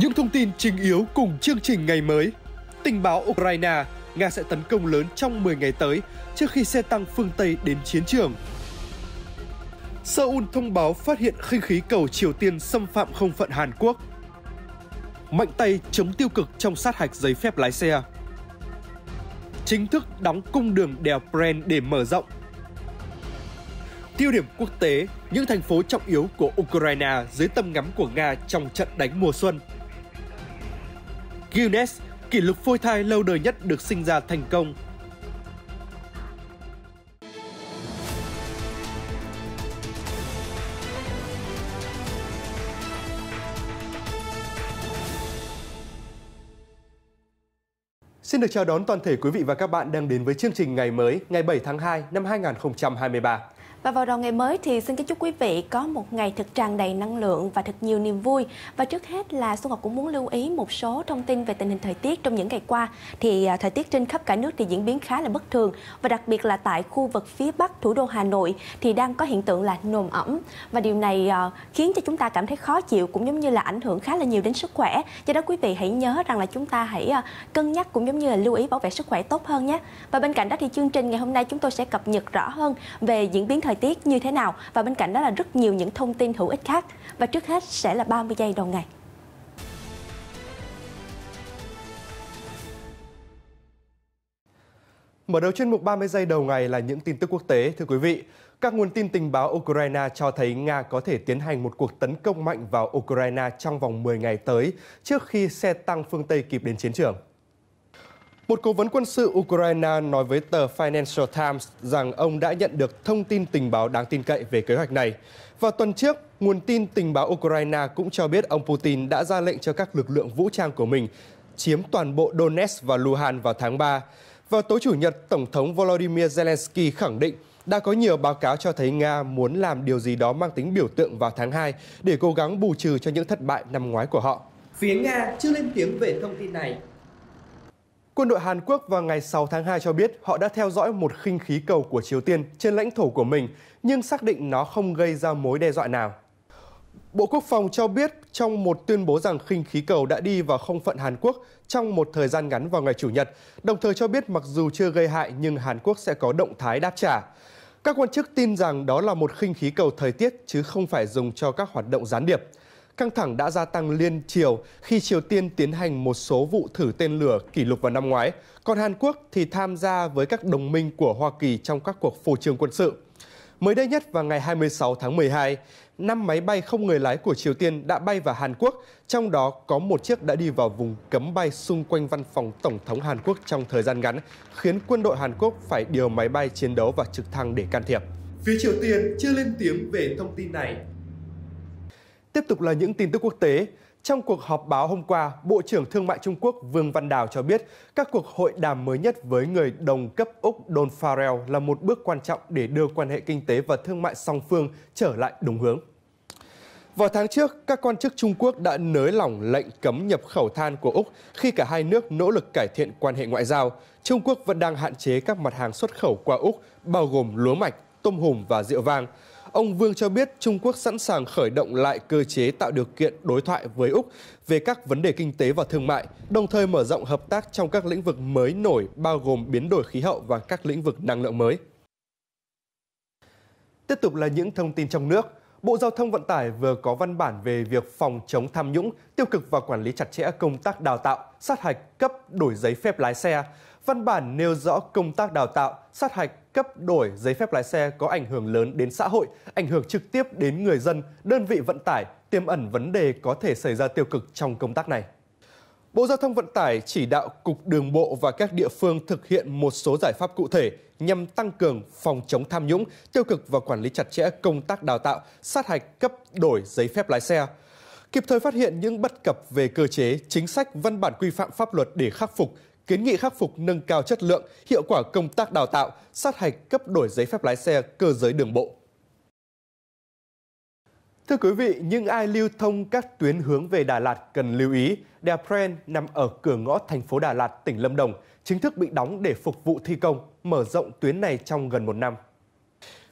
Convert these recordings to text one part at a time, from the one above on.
Những thông tin chính yếu cùng chương trình ngày mới. Tình báo Ukraine, Nga sẽ tấn công lớn trong 10 ngày tới trước khi xe tăng phương Tây đến chiến trường. Seoul thông báo phát hiện khinh khí cầu Triều Tiên xâm phạm không phận Hàn Quốc. Mạnh tay chống tiêu cực trong sát hạch giấy phép lái xe. Chính thức đóng cung đường đèo Bren để mở rộng. Tiêu điểm quốc tế, những thành phố trọng yếu của Ukraine dưới tầm ngắm của Nga trong trận đánh mùa xuân. Guinness, kỷ lục phôi thai lâu đời nhất được sinh ra thành công. Xin được chào đón toàn thể quý vị và các bạn đang đến với chương trình ngày mới ngày 7 tháng 2 năm 2023. Và vào đầu ngày mới thì xin kính chúc quý vị có một ngày thật tràn đầy năng lượng và thật nhiều niềm vui. Và trước hết là Xuân Ngọc cũng muốn lưu ý một số thông tin về tình hình thời tiết trong những ngày qua. Thì à, thời tiết trên khắp cả nước thì diễn biến khá là bất thường và đặc biệt là tại khu vực phía Bắc thủ đô Hà Nội thì đang có hiện tượng là nồm ẩm và điều này à, khiến cho chúng ta cảm thấy khó chịu cũng giống như là ảnh hưởng khá là nhiều đến sức khỏe. Do đó quý vị hãy nhớ rằng là chúng ta hãy à, cân nhắc cũng giống như là lưu ý bảo vệ sức khỏe tốt hơn nhé. Và bên cạnh đó thì chương trình ngày hôm nay chúng tôi sẽ cập nhật rõ hơn về diễn biến thời tiết như thế nào và bên cạnh đó là rất nhiều những thông tin hữu ích khác. Và trước hết sẽ là 30 giây đầu ngày. Mở đầu chuyên mục 30 giây đầu ngày là những tin tức quốc tế. Thưa quý vị, các nguồn tin tình báo Ukraine cho thấy Nga có thể tiến hành một cuộc tấn công mạnh vào Ukraine trong vòng 10 ngày tới trước khi xe tăng phương Tây kịp đến chiến trường. Một cố vấn quân sự Ukraine nói với tờ Financial Times rằng ông đã nhận được thông tin tình báo đáng tin cậy về kế hoạch này. Vào tuần trước, nguồn tin tình báo Ukraine cũng cho biết ông Putin đã ra lệnh cho các lực lượng vũ trang của mình chiếm toàn bộ Donetsk và Luhansk vào tháng 3. Vào tối Chủ nhật, Tổng thống Volodymyr Zelensky khẳng định đã có nhiều báo cáo cho thấy Nga muốn làm điều gì đó mang tính biểu tượng vào tháng 2 để cố gắng bù trừ cho những thất bại năm ngoái của họ. Phía Nga chưa lên tiếng về thông tin này Quân đội Hàn Quốc vào ngày 6 tháng 2 cho biết họ đã theo dõi một khinh khí cầu của Triều Tiên trên lãnh thổ của mình, nhưng xác định nó không gây ra mối đe dọa nào. Bộ Quốc phòng cho biết trong một tuyên bố rằng khinh khí cầu đã đi vào không phận Hàn Quốc trong một thời gian ngắn vào ngày Chủ nhật, đồng thời cho biết mặc dù chưa gây hại nhưng Hàn Quốc sẽ có động thái đáp trả. Các quan chức tin rằng đó là một khinh khí cầu thời tiết chứ không phải dùng cho các hoạt động gián điệp. Căng thẳng đã gia tăng liên chiều khi Triều Tiên tiến hành một số vụ thử tên lửa kỷ lục vào năm ngoái, còn Hàn Quốc thì tham gia với các đồng minh của Hoa Kỳ trong các cuộc phô trương quân sự. Mới đây nhất vào ngày 26 tháng 12, năm máy bay không người lái của Triều Tiên đã bay vào Hàn Quốc, trong đó có một chiếc đã đi vào vùng cấm bay xung quanh văn phòng Tổng thống Hàn Quốc trong thời gian ngắn, khiến quân đội Hàn Quốc phải điều máy bay chiến đấu và trực thăng để can thiệp. Phía Triều Tiên chưa lên tiếng về thông tin này. Tiếp tục là những tin tức quốc tế. Trong cuộc họp báo hôm qua, Bộ trưởng Thương mại Trung Quốc Vương Văn Đào cho biết các cuộc hội đàm mới nhất với người đồng cấp Úc Don Farrell là một bước quan trọng để đưa quan hệ kinh tế và thương mại song phương trở lại đúng hướng. Vào tháng trước, các quan chức Trung Quốc đã nới lỏng lệnh cấm nhập khẩu than của Úc khi cả hai nước nỗ lực cải thiện quan hệ ngoại giao. Trung Quốc vẫn đang hạn chế các mặt hàng xuất khẩu qua Úc, bao gồm lúa mạch, tôm hùm và rượu vang. Ông Vương cho biết Trung Quốc sẵn sàng khởi động lại cơ chế tạo điều kiện đối thoại với Úc về các vấn đề kinh tế và thương mại, đồng thời mở rộng hợp tác trong các lĩnh vực mới nổi bao gồm biến đổi khí hậu và các lĩnh vực năng lượng mới. Tiếp tục là những thông tin trong nước. Bộ Giao thông Vận tải vừa có văn bản về việc phòng chống tham nhũng, tiêu cực và quản lý chặt chẽ công tác đào tạo, sát hạch, cấp đổi giấy phép lái xe. Văn bản nêu rõ công tác đào tạo, sát hạch, cấp đổi giấy phép lái xe có ảnh hưởng lớn đến xã hội, ảnh hưởng trực tiếp đến người dân, đơn vị vận tải, tiềm ẩn vấn đề có thể xảy ra tiêu cực trong công tác này. Bộ Giao thông Vận tải chỉ đạo Cục Đường bộ và các địa phương thực hiện một số giải pháp cụ thể nhằm tăng cường phòng chống tham nhũng, tiêu cực và quản lý chặt chẽ công tác đào tạo, sát hạch cấp đổi giấy phép lái xe. Kịp thời phát hiện những bất cập về cơ chế, chính sách, văn bản quy phạm pháp luật để khắc phục, kiến nghị khắc phục nâng cao chất lượng, hiệu quả công tác đào tạo, sát hạch cấp đổi giấy phép lái xe cơ giới đường bộ. Thưa quý vị, những ai lưu thông các tuyến hướng về Đà Lạt cần lưu ý, đèo Pren nằm ở cửa ngõ thành phố Đà Lạt, tỉnh Lâm Đồng, chính thức bị đóng để phục vụ thi công, mở rộng tuyến này trong gần một năm.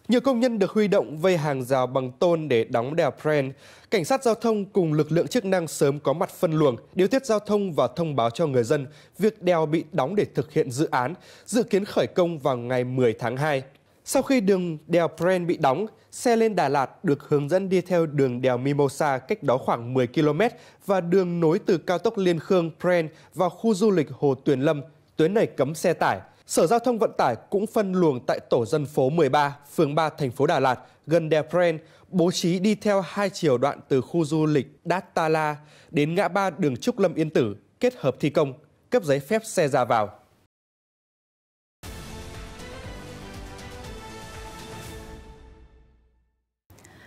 Nhiều công nhân được huy động vây hàng rào bằng tôn để đóng đèo Pren. Cảnh sát giao thông cùng lực lượng chức năng sớm có mặt phân luồng, điều tiết giao thông và thông báo cho người dân việc đèo bị đóng để thực hiện dự án, dự kiến khởi công vào ngày 10 tháng 2. Sau khi đường đèo Pren bị đóng, xe lên Đà Lạt được hướng dẫn đi theo đường đèo Mimosa cách đó khoảng 10 km và đường nối từ cao tốc Liên Khương Pren vào khu du lịch Hồ Tuyền Lâm. Tuyến này cấm xe tải. Sở Giao thông Vận tải cũng phân luồng tại tổ dân phố 13, phường 3, thành phố Đà Lạt, gần đèo Pren, bố trí đi theo hai chiều đoạn từ khu du lịch Đát Ta La đến ngã ba đường Trúc Lâm Yên Tử, kết hợp thi công, cấp giấy phép xe ra vào.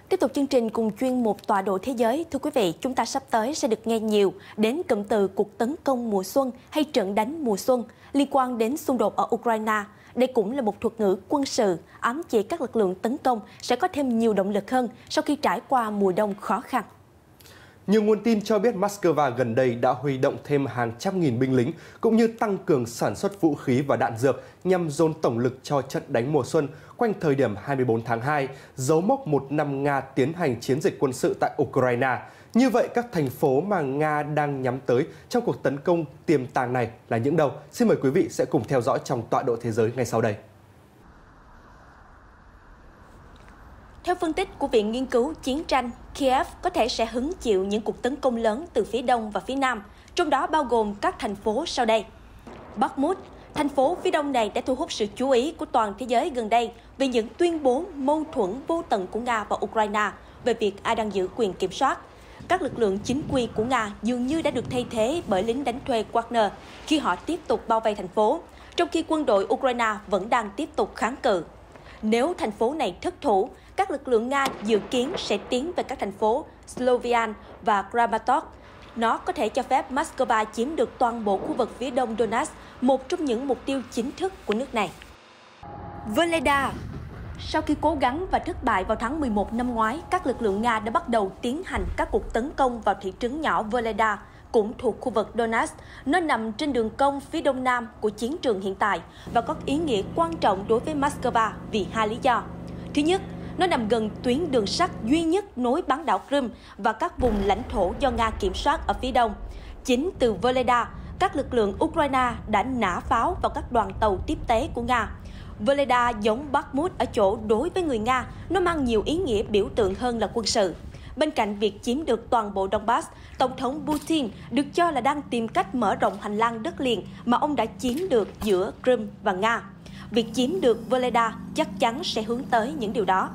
Tiếp tục chương trình cùng chuyên mục tọa độ thế giới. Thưa quý vị, chúng ta sắp tới sẽ được nghe nhiều đến cụm từ cuộc tấn công mùa xuân hay trận đánh mùa xuân liên quan đến xung đột ở Ukraine. Đây cũng là một thuật ngữ quân sự ám chỉ các lực lượng tấn công sẽ có thêm nhiều động lực hơn sau khi trải qua mùa đông khó khăn. Nhiều nguồn tin cho biết Moscow gần đây đã huy động thêm hàng trăm nghìn binh lính cũng như tăng cường sản xuất vũ khí và đạn dược nhằm dồn tổng lực cho trận đánh mùa xuân quanh thời điểm 24 tháng 2, dấu mốc một năm Nga tiến hành chiến dịch quân sự tại Ukraine. Như vậy, các thành phố mà Nga đang nhắm tới trong cuộc tấn công tiềm tàng này là những đâu? Xin mời quý vị sẽ cùng theo dõi trong tọa độ thế giới ngay sau đây. Theo phân tích của Viện Nghiên cứu Chiến tranh, Kiev có thể sẽ hứng chịu những cuộc tấn công lớn từ phía đông và phía nam, trong đó bao gồm các thành phố sau đây. Bakhmut, thành phố phía đông này đã thu hút sự chú ý của toàn thế giới gần đây vì những tuyên bố mâu thuẫn vô tận của Nga và Ukraine về việc ai đang giữ quyền kiểm soát. Các lực lượng chính quy của Nga dường như đã được thay thế bởi lính đánh thuê Wagner khi họ tiếp tục bao vây thành phố, trong khi quân đội Ukraine vẫn đang tiếp tục kháng cự. Nếu thành phố này thất thủ, các lực lượng Nga dự kiến sẽ tiến về các thành phố Slovian và Kramatorsk. Nó có thể cho phép Moscow chiếm được toàn bộ khu vực phía đông Donetsk, một trong những mục tiêu chính thức của nước này. Veleda sau khi cố gắng và thất bại vào tháng 11 năm ngoái, các lực lượng Nga đã bắt đầu tiến hành các cuộc tấn công vào thị trấn nhỏ Voleda, cũng thuộc khu vực Donetsk. Nó nằm trên đường công phía đông nam của chiến trường hiện tại và có ý nghĩa quan trọng đối với Moscow vì hai lý do. Thứ nhất, nó nằm gần tuyến đường sắt duy nhất nối bán đảo Crimea và các vùng lãnh thổ do Nga kiểm soát ở phía đông. Chính từ Voleda, các lực lượng Ukraine đã nã pháo vào các đoàn tàu tiếp tế của Nga. Voleda giống Bakhmut ở chỗ đối với người Nga, nó mang nhiều ý nghĩa biểu tượng hơn là quân sự. Bên cạnh việc chiếm được toàn bộ Donbass, Tổng thống Putin được cho là đang tìm cách mở rộng hành lang đất liền mà ông đã chiếm được giữa Crimea và Nga. Việc chiếm được Voleda chắc chắn sẽ hướng tới những điều đó.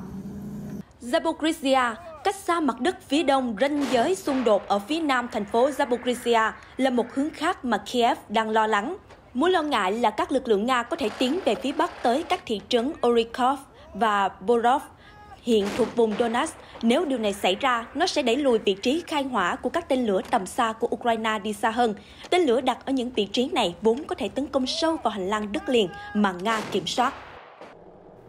Zaporizhia, cách xa mặt đất phía đông ranh giới xung đột ở phía nam thành phố Zaporizhia là một hướng khác mà Kiev đang lo lắng. Mối lo ngại là các lực lượng Nga có thể tiến về phía bắc tới các thị trấn Orikov và Borov, hiện thuộc vùng Donetsk. Nếu điều này xảy ra, nó sẽ đẩy lùi vị trí khai hỏa của các tên lửa tầm xa của Ukraine đi xa hơn. Tên lửa đặt ở những vị trí này vốn có thể tấn công sâu vào hành lang đất liền mà Nga kiểm soát.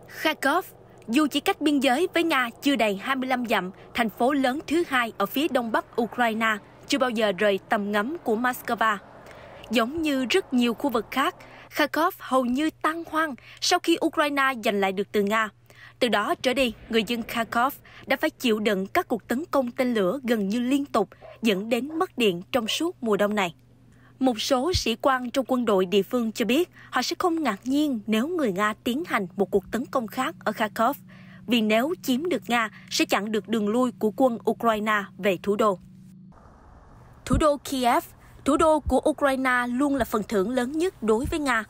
Kharkov dù chỉ cách biên giới với Nga chưa đầy 25 dặm, thành phố lớn thứ hai ở phía đông bắc Ukraine, chưa bao giờ rời tầm ngắm của Moscow. Giống như rất nhiều khu vực khác, Kharkov hầu như tan hoang sau khi Ukraine giành lại được từ Nga. Từ đó trở đi, người dân Kharkov đã phải chịu đựng các cuộc tấn công tên lửa gần như liên tục, dẫn đến mất điện trong suốt mùa đông này. Một số sĩ quan trong quân đội địa phương cho biết họ sẽ không ngạc nhiên nếu người Nga tiến hành một cuộc tấn công khác ở Kharkov, vì nếu chiếm được Nga sẽ chặn được đường lui của quân Ukraine về thủ đô. Thủ đô Kiev, thủ đô của Ukraine luôn là phần thưởng lớn nhất đối với Nga.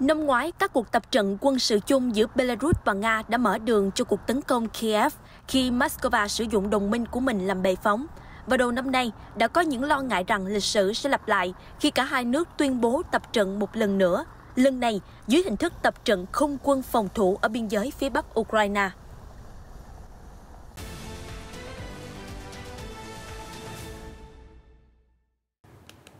Năm ngoái, các cuộc tập trận quân sự chung giữa Belarus và Nga đã mở đường cho cuộc tấn công Kiev khi Moscow sử dụng đồng minh của mình làm bệ phóng. Vào đầu năm nay, đã có những lo ngại rằng lịch sử sẽ lặp lại khi cả hai nước tuyên bố tập trận một lần nữa, lần này dưới hình thức tập trận không quân phòng thủ ở biên giới phía bắc Ukraine.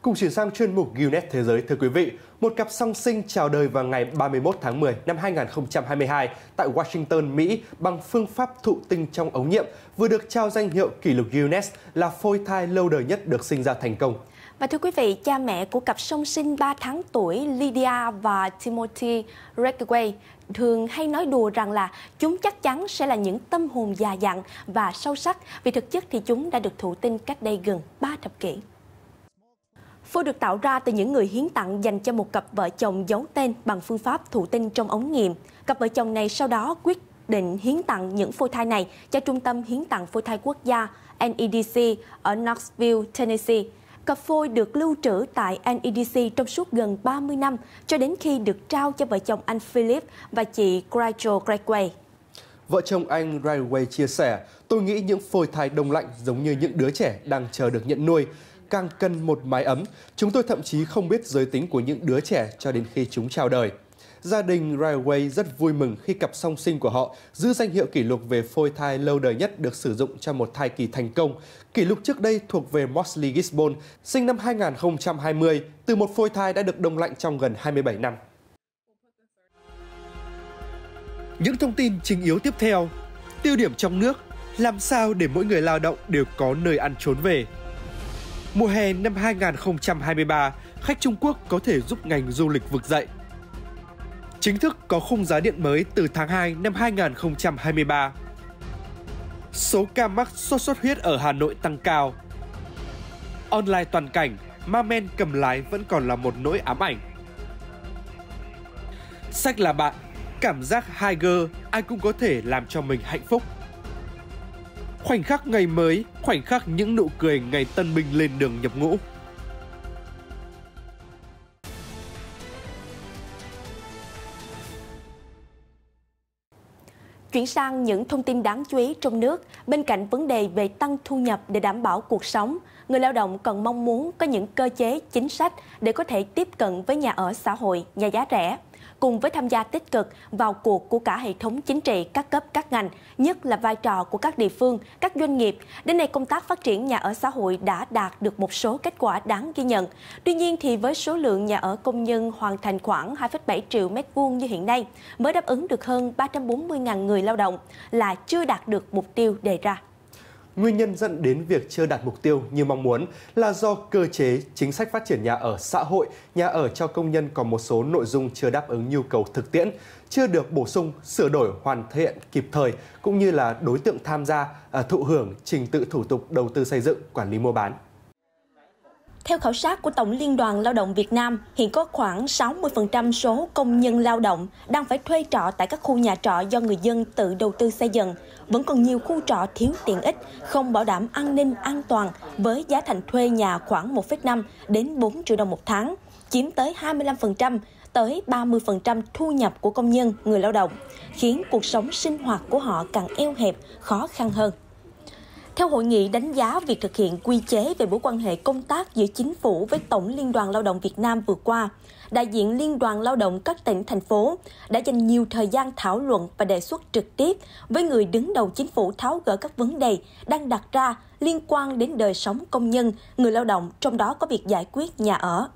Cùng chuyển sang chuyên mục Guinness Thế giới, thưa quý vị, một cặp song sinh chào đời vào ngày 31 tháng 10 năm 2022 tại Washington, Mỹ bằng phương pháp thụ tinh trong ống nghiệm vừa được trao danh hiệu kỷ lục Guinness là phôi thai lâu đời nhất được sinh ra thành công. Và thưa quý vị, cha mẹ của cặp song sinh 3 tháng tuổi Lydia và Timothy Redway thường hay nói đùa rằng là chúng chắc chắn sẽ là những tâm hồn già dặn và sâu sắc vì thực chất thì chúng đã được thụ tinh cách đây gần 3 thập kỷ. Phôi được tạo ra từ những người hiến tặng dành cho một cặp vợ chồng giấu tên bằng phương pháp thụ tinh trong ống nghiệm. Cặp vợ chồng này sau đó quyết định hiến tặng những phôi thai này cho Trung tâm Hiến tặng Phôi thai Quốc gia NEDC ở Knoxville, Tennessee. Cặp phôi được lưu trữ tại NEDC trong suốt gần 30 năm cho đến khi được trao cho vợ chồng anh Philip và chị Rachel Gregway. Vợ chồng anh Railway chia sẻ, tôi nghĩ những phôi thai đông lạnh giống như những đứa trẻ đang chờ được nhận nuôi càng cần một mái ấm. Chúng tôi thậm chí không biết giới tính của những đứa trẻ cho đến khi chúng chào đời. Gia đình Railway rất vui mừng khi cặp song sinh của họ giữ danh hiệu kỷ lục về phôi thai lâu đời nhất được sử dụng cho một thai kỳ thành công. Kỷ lục trước đây thuộc về Mosley Gisborne, sinh năm 2020, từ một phôi thai đã được đông lạnh trong gần 27 năm. Những thông tin chính yếu tiếp theo, tiêu điểm trong nước, làm sao để mỗi người lao động đều có nơi ăn trốn về. Mùa hè năm 2023, khách Trung Quốc có thể giúp ngành du lịch vực dậy. Chính thức có khung giá điện mới từ tháng 2 năm 2023. Số ca mắc sốt xuất huyết ở Hà Nội tăng cao. Online toàn cảnh, ma men cầm lái vẫn còn là một nỗi ám ảnh. Sách là bạn, cảm giác 2G ai cũng có thể làm cho mình hạnh phúc. Khoảnh khắc ngày mới, khoảnh khắc những nụ cười ngày tân binh lên đường nhập ngũ. Chuyển sang những thông tin đáng chú ý trong nước, bên cạnh vấn đề về tăng thu nhập để đảm bảo cuộc sống, người lao động còn mong muốn có những cơ chế, chính sách để có thể tiếp cận với nhà ở xã hội, nhà giá rẻ cùng với tham gia tích cực vào cuộc của cả hệ thống chính trị các cấp các ngành, nhất là vai trò của các địa phương, các doanh nghiệp. Đến nay công tác phát triển nhà ở xã hội đã đạt được một số kết quả đáng ghi nhận. Tuy nhiên thì với số lượng nhà ở công nhân hoàn thành khoảng 2,7 triệu mét vuông như hiện nay mới đáp ứng được hơn 340.000 người lao động là chưa đạt được mục tiêu đề ra. Nguyên nhân dẫn đến việc chưa đạt mục tiêu như mong muốn là do cơ chế chính sách phát triển nhà ở xã hội, nhà ở cho công nhân còn một số nội dung chưa đáp ứng nhu cầu thực tiễn, chưa được bổ sung, sửa đổi hoàn thiện kịp thời cũng như là đối tượng tham gia à, thụ hưởng trình tự thủ tục đầu tư xây dựng, quản lý mua bán. Theo khảo sát của Tổng Liên đoàn Lao động Việt Nam, hiện có khoảng 60% số công nhân lao động đang phải thuê trọ tại các khu nhà trọ do người dân tự đầu tư xây dựng. Vẫn còn nhiều khu trọ thiếu tiện ích, không bảo đảm an ninh, an toàn với giá thành thuê nhà khoảng 1,5 đến 4 triệu đồng một tháng, chiếm tới 25% tới 30% thu nhập của công nhân, người lao động, khiến cuộc sống sinh hoạt của họ càng eo hẹp, khó khăn hơn. Theo hội nghị đánh giá việc thực hiện quy chế về mối quan hệ công tác giữa chính phủ với Tổng Liên đoàn Lao động Việt Nam vừa qua, đại diện Liên đoàn Lao động các tỉnh, thành phố đã dành nhiều thời gian thảo luận và đề xuất trực tiếp với người đứng đầu chính phủ tháo gỡ các vấn đề đang đặt ra liên quan đến đời sống công nhân, người lao động, trong đó có việc giải quyết nhà ở.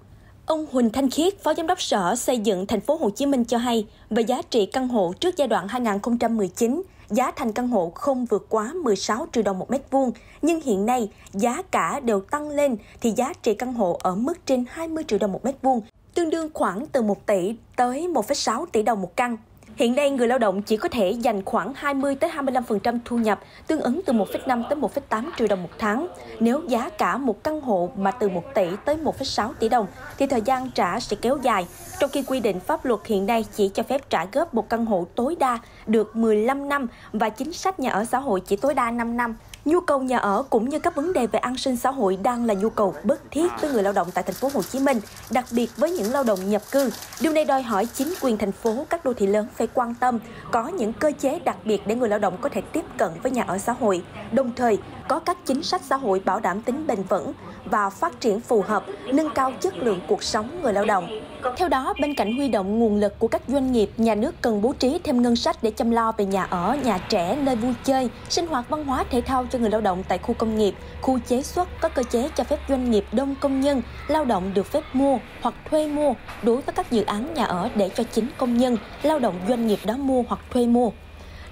Ông Huỳnh Thanh Khiết, Phó Giám đốc Sở Xây dựng Thành phố Hồ Chí Minh cho hay, về giá trị căn hộ trước giai đoạn 2019, giá thành căn hộ không vượt quá 16 triệu đồng một mét vuông, nhưng hiện nay giá cả đều tăng lên thì giá trị căn hộ ở mức trên 20 triệu đồng một mét vuông, tương đương khoảng từ 1 tỷ tới 1,6 tỷ đồng một căn. Hiện nay người lao động chỉ có thể dành khoảng 20 tới 25% thu nhập, tương ứng từ 1,5 tới 1,8 triệu đồng một tháng. Nếu giá cả một căn hộ mà từ 1 tỷ tới 1,6 tỷ đồng thì thời gian trả sẽ kéo dài, trong khi quy định pháp luật hiện nay chỉ cho phép trả góp một căn hộ tối đa được 15 năm và chính sách nhà ở xã hội chỉ tối đa 5 năm. Nhu cầu nhà ở cũng như các vấn đề về an sinh xã hội đang là nhu cầu bất thiết với người lao động tại thành phố Hồ Chí Minh, đặc biệt với những lao động nhập cư. Điều này đòi hỏi chính quyền thành phố, các đô thị lớn phải quan tâm, có những cơ chế đặc biệt để người lao động có thể tiếp cận với nhà ở xã hội, đồng thời có các chính sách xã hội bảo đảm tính bền vững và phát triển phù hợp, nâng cao chất lượng cuộc sống người lao động. Theo đó, bên cạnh huy động nguồn lực của các doanh nghiệp, nhà nước cần bố trí thêm ngân sách để chăm lo về nhà ở, nhà trẻ, nơi vui chơi, sinh hoạt văn hóa thể thao cho người lao động tại khu công nghiệp, khu chế xuất có cơ chế cho phép doanh nghiệp đông công nhân, lao động được phép mua hoặc thuê mua đối với các dự án nhà ở để cho chính công nhân, lao động doanh nghiệp đó mua hoặc thuê mua.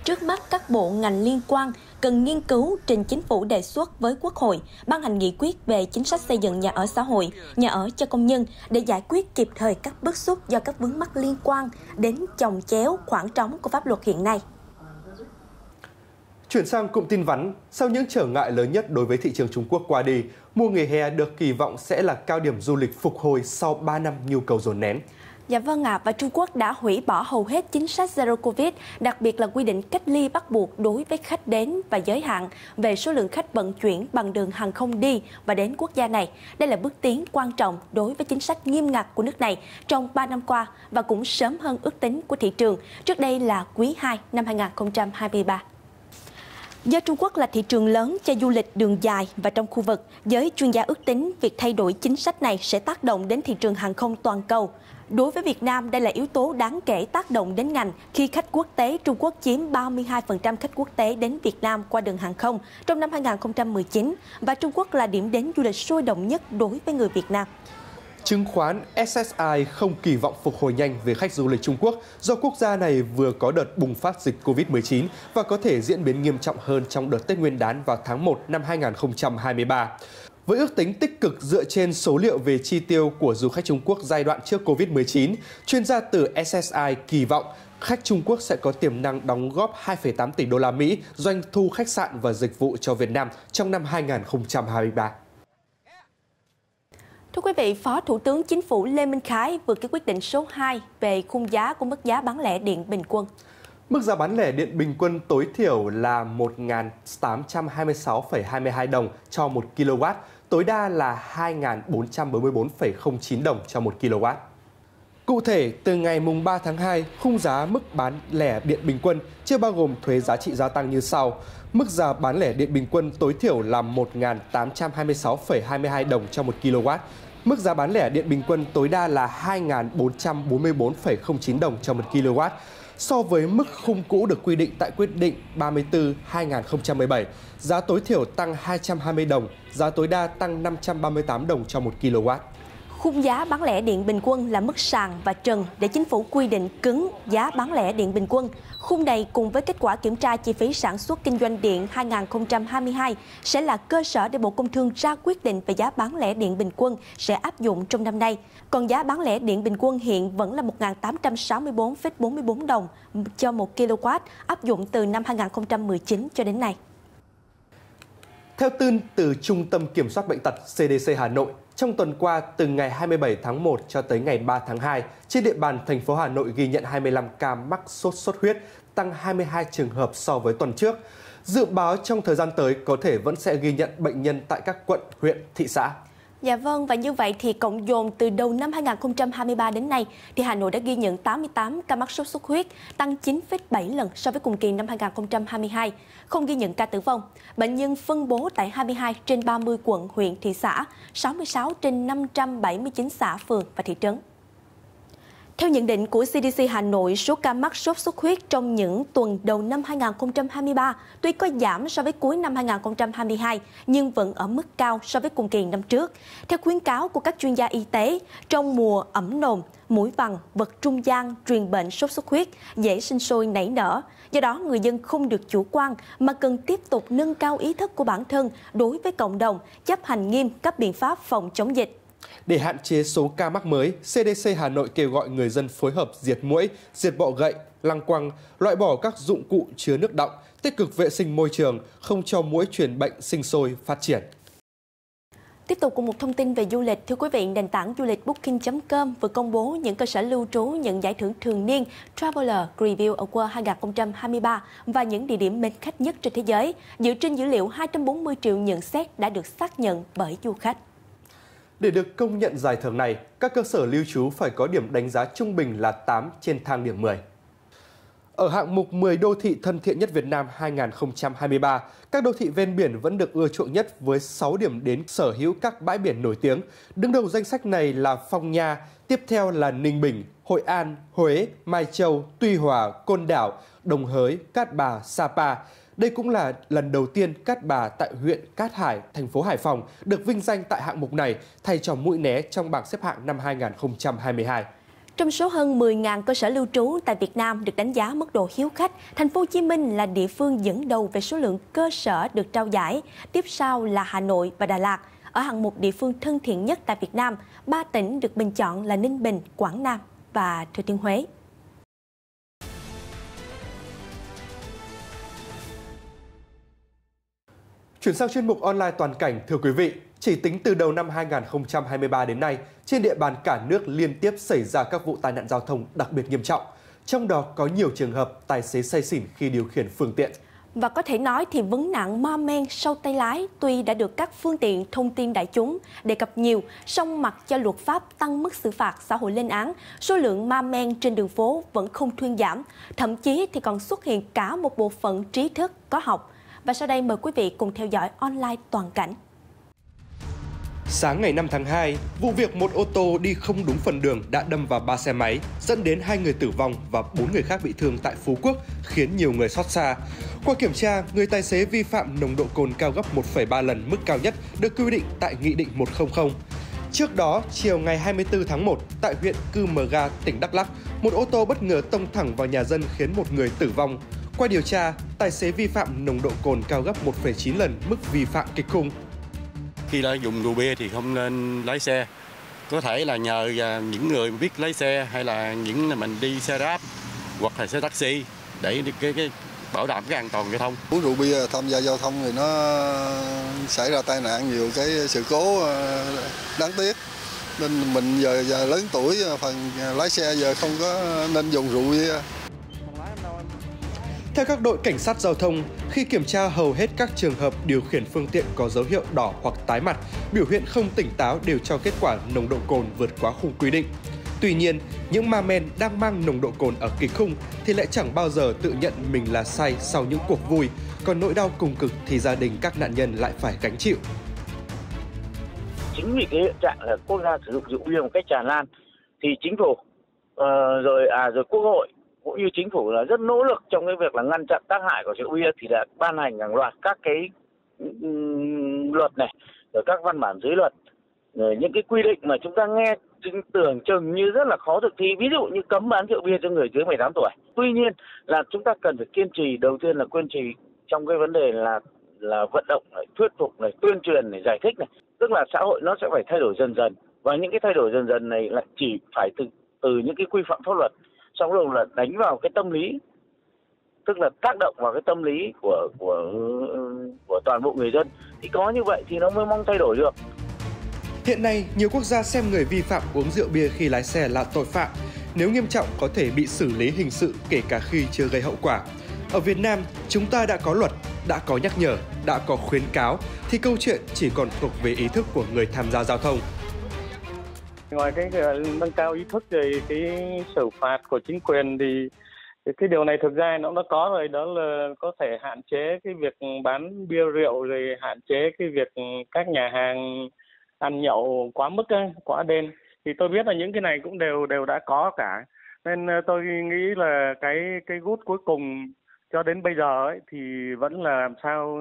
Trước mắt các bộ ngành liên quan cần nghiên cứu trình chính phủ đề xuất với Quốc hội ban hành nghị quyết về chính sách xây dựng nhà ở xã hội, nhà ở cho công nhân để giải quyết kịp thời các bức xúc do các vướng mắc liên quan đến chồng chéo khoảng trống của pháp luật hiện nay. Chuyển sang cụm tin vắn, sau những trở ngại lớn nhất đối với thị trường Trung Quốc qua đi, mùa nghỉ hè được kỳ vọng sẽ là cao điểm du lịch phục hồi sau 3 năm nhu cầu dồn nén. Dạ vâng ạ, à, và Trung Quốc đã hủy bỏ hầu hết chính sách Zero Covid, đặc biệt là quy định cách ly bắt buộc đối với khách đến và giới hạn về số lượng khách vận chuyển bằng đường hàng không đi và đến quốc gia này. Đây là bước tiến quan trọng đối với chính sách nghiêm ngặt của nước này trong 3 năm qua và cũng sớm hơn ước tính của thị trường, trước đây là quý 2 năm 2023. Do Trung Quốc là thị trường lớn cho du lịch đường dài và trong khu vực, giới chuyên gia ước tính việc thay đổi chính sách này sẽ tác động đến thị trường hàng không toàn cầu. Đối với Việt Nam, đây là yếu tố đáng kể tác động đến ngành khi khách quốc tế Trung Quốc chiếm 32% khách quốc tế đến Việt Nam qua đường hàng không trong năm 2019 và Trung Quốc là điểm đến du lịch sôi động nhất đối với người Việt Nam. Chứng khoán SSI không kỳ vọng phục hồi nhanh về khách du lịch Trung Quốc do quốc gia này vừa có đợt bùng phát dịch COVID-19 và có thể diễn biến nghiêm trọng hơn trong đợt Tết Nguyên đán vào tháng 1 năm 2023. Với ước tính tích cực dựa trên số liệu về chi tiêu của du khách Trung Quốc giai đoạn trước COVID-19, chuyên gia từ SSI kỳ vọng khách Trung Quốc sẽ có tiềm năng đóng góp 2,8 tỷ đô la Mỹ doanh thu khách sạn và dịch vụ cho Việt Nam trong năm 2023. Thưa quý vị, Phó Thủ tướng Chính phủ Lê Minh Khái vừa ký quyết định số 2 về khung giá của mức giá bán lẻ điện bình quân. Mức giá bán lẻ điện bình quân tối thiểu là 1.826,22 đồng cho 1 kW, tối đa là 2.444,09 đồng cho 1 kW. Cụ thể, từ ngày mùng 3 tháng 2, khung giá mức bán lẻ điện bình quân chưa bao gồm thuế giá trị gia tăng như sau. Mức giá bán lẻ điện bình quân tối thiểu là 1.826,22 đồng cho 1 kW. Mức giá bán lẻ điện bình quân tối đa là 2.444,09 đồng cho 1 kW so với mức khung cũ được quy định tại quyết định 34-2017. Giá tối thiểu tăng 220 đồng, giá tối đa tăng 538 đồng cho 1 kW. Khung giá bán lẻ điện bình quân là mức sàn và trần để chính phủ quy định cứng giá bán lẻ điện bình quân. Khung này cùng với kết quả kiểm tra chi phí sản xuất kinh doanh điện 2022 sẽ là cơ sở để Bộ Công Thương ra quyết định về giá bán lẻ điện bình quân sẽ áp dụng trong năm nay. Còn giá bán lẻ điện bình quân hiện vẫn là 1.864,44 đồng cho 1 kW áp dụng từ năm 2019 cho đến nay. Theo tin từ Trung tâm Kiểm soát Bệnh tật CDC Hà Nội, trong tuần qua, từ ngày 27 tháng 1 cho tới ngày 3 tháng 2, trên địa bàn thành phố Hà Nội ghi nhận 25 ca mắc sốt xuất huyết, tăng 22 trường hợp so với tuần trước. Dự báo trong thời gian tới có thể vẫn sẽ ghi nhận bệnh nhân tại các quận, huyện, thị xã. Dạ vâng, và như vậy thì cộng dồn từ đầu năm 2023 đến nay, thì Hà Nội đã ghi nhận 88 ca mắc sốt xuất huyết, tăng 9,7 lần so với cùng kỳ năm 2022, không ghi nhận ca tử vong. Bệnh nhân phân bố tại 22 trên 30 quận, huyện, thị xã, 66 trên 579 xã, phường và thị trấn. Theo nhận định của CDC Hà Nội, số ca mắc sốt xuất huyết trong những tuần đầu năm 2023 tuy có giảm so với cuối năm 2022 nhưng vẫn ở mức cao so với cùng kỳ năm trước. Theo khuyến cáo của các chuyên gia y tế, trong mùa ẩm nồm, mũi vằn, vật trung gian truyền bệnh sốt xuất huyết dễ sinh sôi nảy nở. Do đó, người dân không được chủ quan mà cần tiếp tục nâng cao ý thức của bản thân đối với cộng đồng, chấp hành nghiêm các biện pháp phòng chống dịch. Để hạn chế số ca mắc mới, CDC Hà Nội kêu gọi người dân phối hợp diệt mũi, diệt bọ gậy, lăng quăng, loại bỏ các dụng cụ chứa nước đọng, tích cực vệ sinh môi trường, không cho mũi truyền bệnh sinh sôi, phát triển. Tiếp tục cùng một thông tin về du lịch, thưa quý vị, nền tảng du lịch Booking.com vừa công bố những cơ sở lưu trú nhận giải thưởng thường niên Traveler Review Award 2023 và những địa điểm mến khách nhất trên thế giới, dựa trên dữ liệu 240 triệu nhận xét đã được xác nhận bởi du khách. Để được công nhận giải thưởng này, các cơ sở lưu trú phải có điểm đánh giá trung bình là 8 trên thang điểm 10. Ở hạng mục 10 đô thị thân thiện nhất Việt Nam 2023, các đô thị ven biển vẫn được ưa chuộng nhất với 6 điểm đến sở hữu các bãi biển nổi tiếng. Đứng đầu danh sách này là Phong Nha, tiếp theo là Ninh Bình, Hội An, Huế, Mai Châu, Tuy Hòa, Côn Đảo, Đồng Hới, Cát Bà, Sapa. Đây cũng là lần đầu tiên Cát Bà tại huyện Cát Hải, thành phố Hải Phòng được vinh danh tại hạng mục này thay cho mũi né trong bảng xếp hạng năm 2022. Trong số hơn 10.000 cơ sở lưu trú tại Việt Nam được đánh giá mức độ hiếu khách, thành phố Hồ Chí Minh là địa phương dẫn đầu về số lượng cơ sở được trao giải, tiếp sau là Hà Nội và Đà Lạt. Ở hạng mục địa phương thân thiện nhất tại Việt Nam, ba tỉnh được bình chọn là Ninh Bình, Quảng Nam và Thừa Thiên Huế. Chuyển sang chuyên mục online toàn cảnh, thưa quý vị, chỉ tính từ đầu năm 2023 đến nay, trên địa bàn cả nước liên tiếp xảy ra các vụ tai nạn giao thông đặc biệt nghiêm trọng. Trong đó có nhiều trường hợp tài xế say xỉn khi điều khiển phương tiện. Và có thể nói thì vấn nạn ma men sau tay lái tuy đã được các phương tiện thông tin đại chúng đề cập nhiều, song mặc cho luật pháp tăng mức xử phạt xã hội lên án, số lượng ma men trên đường phố vẫn không thuyên giảm, thậm chí thì còn xuất hiện cả một bộ phận trí thức có học. Và sau đây mời quý vị cùng theo dõi online toàn cảnh. Sáng ngày 5 tháng 2, vụ việc một ô tô đi không đúng phần đường đã đâm vào ba xe máy, dẫn đến hai người tử vong và bốn người khác bị thương tại Phú Quốc, khiến nhiều người xót xa. Qua kiểm tra, người tài xế vi phạm nồng độ cồn cao gấp 1,3 lần mức cao nhất được quy định tại Nghị định 100. Trước đó, chiều ngày 24 tháng 1, tại huyện Cư Mờ Ga, tỉnh Đắk Lắk, một ô tô bất ngờ tông thẳng vào nhà dân khiến một người tử vong. Qua điều tra, tài xế vi phạm nồng độ cồn cao gấp 1,9 lần mức vi phạm kịch khung khi đã dùng rượu bia thì không nên lái xe có thể là nhờ những người biết lái xe hay là những mình đi xe ráp hoặc là xe taxi để cái, cái bảo đảm cái an toàn giao thông. Uống rượu bia tham gia giao thông thì nó xảy ra tai nạn nhiều cái sự cố ờ, đáng tiếc. Nên mình giờ, giờ lớn tuổi phần lái xe giờ không có nên dùng rượu bia. Theo các đội cảnh sát giao thông, khi kiểm tra hầu hết các trường hợp điều khiển phương tiện có dấu hiệu đỏ hoặc tái mặt, biểu hiện không tỉnh táo đều cho kết quả nồng độ cồn vượt quá khung quy định. Tuy nhiên, những ma men đang mang nồng độ cồn ở kịch khung thì lại chẳng bao giờ tự nhận mình là sai sau những cuộc vui, còn nỗi đau cùng cực thì gia đình các nạn nhân lại phải gánh chịu. Chính vì cái hiện trạng là quốc gia sử dụng rượu bia một cách tràn lan thì chính phủ uh, rồi à rồi quốc hội cũng như chính phủ là rất nỗ lực trong cái việc là ngăn chặn tác hại của rượu bia thì đã ban hành hàng loạt các cái luật này rồi các văn bản dưới luật. Rồi những cái quy định mà chúng ta nghe tưởng chừng như rất là khó thực thi. Ví dụ như cấm bán rượu bia cho người dưới 18 tuổi. Tuy nhiên là chúng ta cần phải kiên trì đầu tiên là kiên trì trong cái vấn đề là là vận động này, thuyết phục này tuyên truyền này giải thích này. Tức là xã hội nó sẽ phải thay đổi dần dần. Và những cái thay đổi dần dần này là chỉ phải từ từ những cái quy phạm pháp luật xong rồi là đánh vào cái tâm lý tức là tác động vào cái tâm lý của của của toàn bộ người dân thì có như vậy thì nó mới mong thay đổi được Hiện nay, nhiều quốc gia xem người vi phạm uống rượu bia khi lái xe là tội phạm. Nếu nghiêm trọng có thể bị xử lý hình sự kể cả khi chưa gây hậu quả. Ở Việt Nam, chúng ta đã có luật, đã có nhắc nhở, đã có khuyến cáo thì câu chuyện chỉ còn thuộc về ý thức của người tham gia giao thông. Ngoài cái nâng cao ý thức về cái xử phạt của chính quyền thì cái điều này thực ra nó đã có rồi đó là có thể hạn chế cái việc bán bia rượu rồi hạn chế cái việc các nhà hàng ăn nhậu quá mức ấy, quá đêm thì tôi biết là những cái này cũng đều đều đã có cả. Nên ờ, tôi nghĩ là cái cái gút cuối cùng cho đến bây giờ ấy thì vẫn là làm sao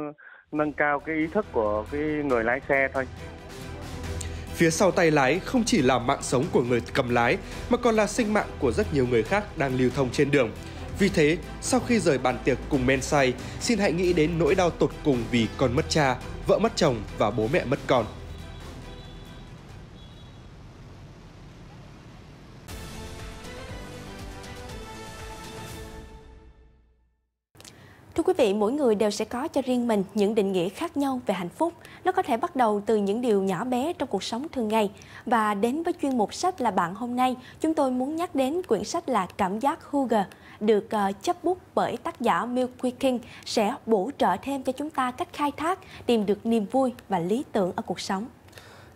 nâng cao cái ý thức của cái người lái xe thôi. Phía sau tay lái không chỉ là mạng sống của người cầm lái mà còn là sinh mạng của rất nhiều người khác đang lưu thông trên đường. Vì thế, sau khi rời bàn tiệc cùng men say, xin hãy nghĩ đến nỗi đau tột cùng vì con mất cha, vợ mất chồng và bố mẹ mất con. Quý vị, mỗi người đều sẽ có cho riêng mình những định nghĩa khác nhau về hạnh phúc. Nó có thể bắt đầu từ những điều nhỏ bé trong cuộc sống thường ngày. Và đến với chuyên mục sách là bạn hôm nay, chúng tôi muốn nhắc đến quyển sách là Cảm giác Huger, được uh, chấp bút bởi tác giả Milky King sẽ bổ trợ thêm cho chúng ta cách khai thác, tìm được niềm vui và lý tưởng ở cuộc sống.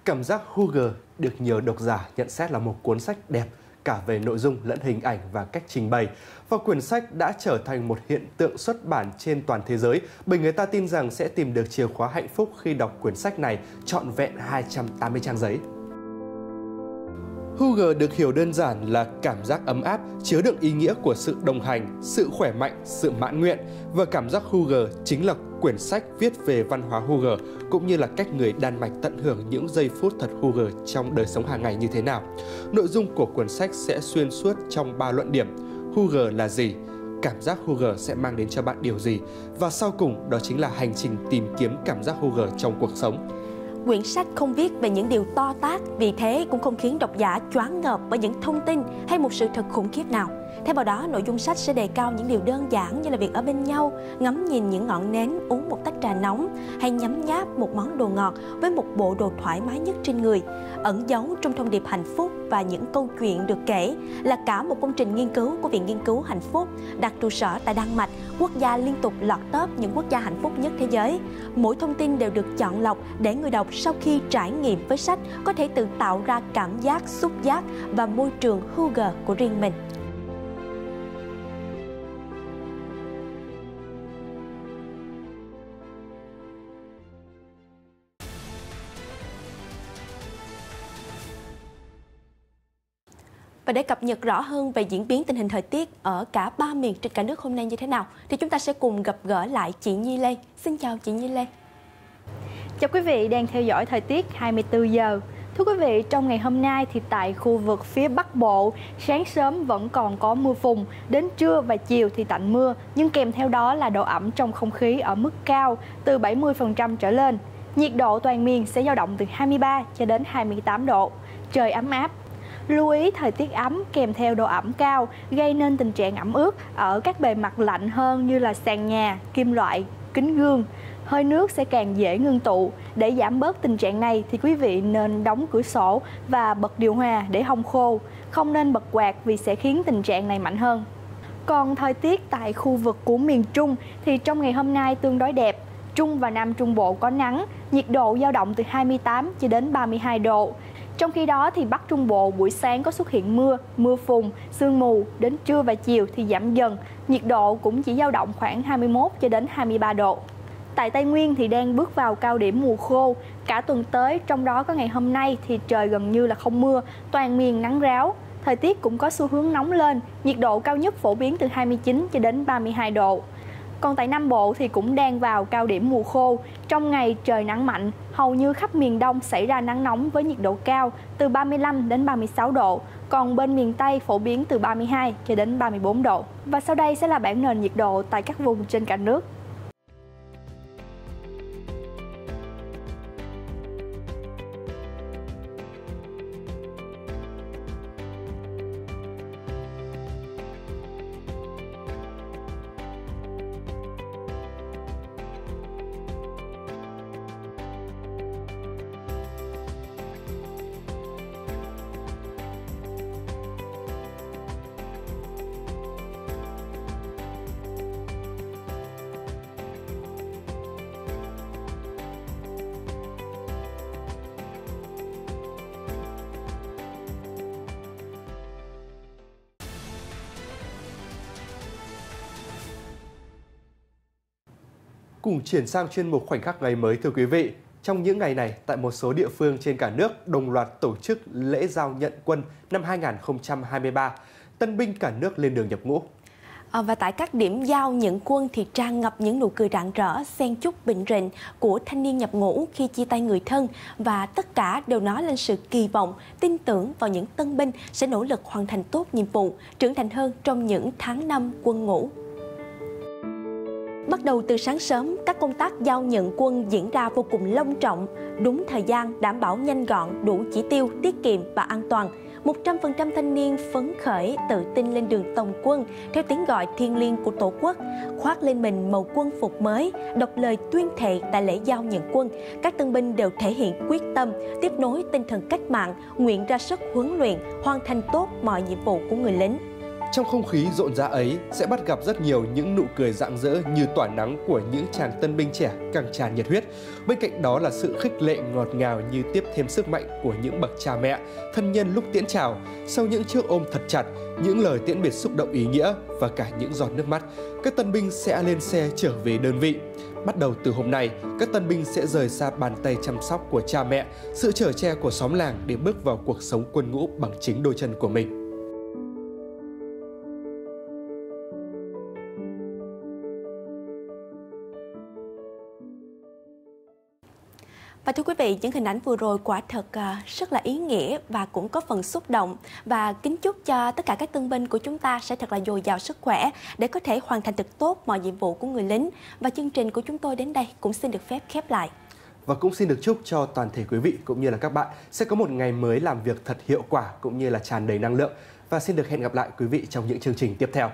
Cảm giác Huger được nhiều độc giả nhận xét là một cuốn sách đẹp, cả về nội dung lẫn hình ảnh và cách trình bày. Và quyển sách đã trở thành một hiện tượng xuất bản trên toàn thế giới bởi người ta tin rằng sẽ tìm được chìa khóa hạnh phúc khi đọc quyển sách này trọn vẹn 280 trang giấy. Hugo được hiểu đơn giản là cảm giác ấm áp, chứa đựng ý nghĩa của sự đồng hành, sự khỏe mạnh, sự mãn nguyện và cảm giác Hugo chính là quyển sách viết về văn hóa Hooger cũng như là cách người Đan Mạch tận hưởng những giây phút thật Hooger trong đời sống hàng ngày như thế nào. Nội dung của cuốn sách sẽ xuyên suốt trong ba luận điểm. Hooger là gì? Cảm giác Hooger sẽ mang đến cho bạn điều gì? Và sau cùng đó chính là hành trình tìm kiếm cảm giác Hooger trong cuộc sống. Quyển sách không viết về những điều to tát, vì thế cũng không khiến độc giả choáng ngợp bởi những thông tin hay một sự thật khủng khiếp nào theo vào đó, nội dung sách sẽ đề cao những điều đơn giản như là việc ở bên nhau, ngắm nhìn những ngọn nến, uống một tách trà nóng hay nhấm nháp một món đồ ngọt với một bộ đồ thoải mái nhất trên người. Ẩn giấu trong thông điệp hạnh phúc và những câu chuyện được kể là cả một công trình nghiên cứu của Viện Nghiên cứu Hạnh phúc đặt trụ sở tại Đan Mạch, quốc gia liên tục lọt top những quốc gia hạnh phúc nhất thế giới. Mỗi thông tin đều được chọn lọc để người đọc sau khi trải nghiệm với sách có thể tự tạo ra cảm giác, xúc giác và môi trường huger của riêng mình. Và để cập nhật rõ hơn về diễn biến tình hình thời tiết ở cả ba miền trên cả nước hôm nay như thế nào, thì chúng ta sẽ cùng gặp gỡ lại chị Nhi Lê. Xin chào chị Nhi Lê. Chào quý vị đang theo dõi thời tiết 24 giờ. Thưa quý vị, trong ngày hôm nay thì tại khu vực phía Bắc Bộ, sáng sớm vẫn còn có mưa phùn, đến trưa và chiều thì tạnh mưa, nhưng kèm theo đó là độ ẩm trong không khí ở mức cao từ 70% trở lên. Nhiệt độ toàn miền sẽ dao động từ 23 cho đến 28 độ. Trời ấm áp, Lưu ý thời tiết ấm kèm theo độ ẩm cao gây nên tình trạng ẩm ướt ở các bề mặt lạnh hơn như là sàn nhà, kim loại, kính gương. Hơi nước sẽ càng dễ ngưng tụ. Để giảm bớt tình trạng này thì quý vị nên đóng cửa sổ và bật điều hòa để hong khô. Không nên bật quạt vì sẽ khiến tình trạng này mạnh hơn. Còn thời tiết tại khu vực của miền Trung thì trong ngày hôm nay tương đối đẹp. Trung và Nam Trung Bộ có nắng, nhiệt độ dao động từ 28 cho đến 32 độ. Trong khi đó thì Bắc Trung Bộ buổi sáng có xuất hiện mưa, mưa phùn, sương mù, đến trưa và chiều thì giảm dần, nhiệt độ cũng chỉ dao động khoảng 21 cho đến 23 độ. Tại Tây Nguyên thì đang bước vào cao điểm mùa khô, cả tuần tới trong đó có ngày hôm nay thì trời gần như là không mưa, toàn miền nắng ráo. Thời tiết cũng có xu hướng nóng lên, nhiệt độ cao nhất phổ biến từ 29 cho đến 32 độ. Còn tại Nam Bộ thì cũng đang vào cao điểm mùa khô. Trong ngày trời nắng mạnh, hầu như khắp miền Đông xảy ra nắng nóng với nhiệt độ cao từ 35 đến 36 độ. Còn bên miền Tây phổ biến từ 32 cho đến 34 độ. Và sau đây sẽ là bản nền nhiệt độ tại các vùng trên cả nước. Cùng chuyển sang chuyên mục khoảnh khắc ngày mới thưa quý vị. Trong những ngày này, tại một số địa phương trên cả nước đồng loạt tổ chức lễ giao nhận quân năm 2023. Tân binh cả nước lên đường nhập ngũ. À, và tại các điểm giao nhận quân thì tràn ngập những nụ cười rạng rỡ, xen chút bình rịnh của thanh niên nhập ngũ khi chia tay người thân và tất cả đều nói lên sự kỳ vọng, tin tưởng vào những tân binh sẽ nỗ lực hoàn thành tốt nhiệm vụ, trưởng thành hơn trong những tháng năm quân ngũ. Bắt đầu từ sáng sớm, các công tác giao nhận quân diễn ra vô cùng long trọng, đúng thời gian, đảm bảo nhanh gọn, đủ chỉ tiêu, tiết kiệm và an toàn. 100% thanh niên phấn khởi, tự tin lên đường tổng quân theo tiếng gọi thiêng liêng của Tổ quốc, khoác lên mình màu quân phục mới, đọc lời tuyên thệ tại lễ giao nhận quân. Các tân binh đều thể hiện quyết tâm, tiếp nối tinh thần cách mạng, nguyện ra sức huấn luyện, hoàn thành tốt mọi nhiệm vụ của người lính. Trong không khí rộn rã ấy sẽ bắt gặp rất nhiều những nụ cười rạng rỡ như tỏa nắng của những chàng tân binh trẻ càng tràn nhiệt huyết. Bên cạnh đó là sự khích lệ ngọt ngào như tiếp thêm sức mạnh của những bậc cha mẹ, thân nhân lúc tiễn chào. Sau những chiếc ôm thật chặt, những lời tiễn biệt xúc động ý nghĩa và cả những giọt nước mắt, các tân binh sẽ lên xe trở về đơn vị. Bắt đầu từ hôm nay, các tân binh sẽ rời xa bàn tay chăm sóc của cha mẹ, sự chở che của xóm làng để bước vào cuộc sống quân ngũ bằng chính đôi chân của mình. Và thưa quý vị, những hình ảnh vừa rồi quả thật à, rất là ý nghĩa và cũng có phần xúc động và kính chúc cho tất cả các tân binh của chúng ta sẽ thật là dồi dào sức khỏe để có thể hoàn thành thật tốt mọi nhiệm vụ của người lính. Và chương trình của chúng tôi đến đây cũng xin được phép khép lại. Và cũng xin được chúc cho toàn thể quý vị cũng như là các bạn sẽ có một ngày mới làm việc thật hiệu quả cũng như là tràn đầy năng lượng. Và xin được hẹn gặp lại quý vị trong những chương trình tiếp theo.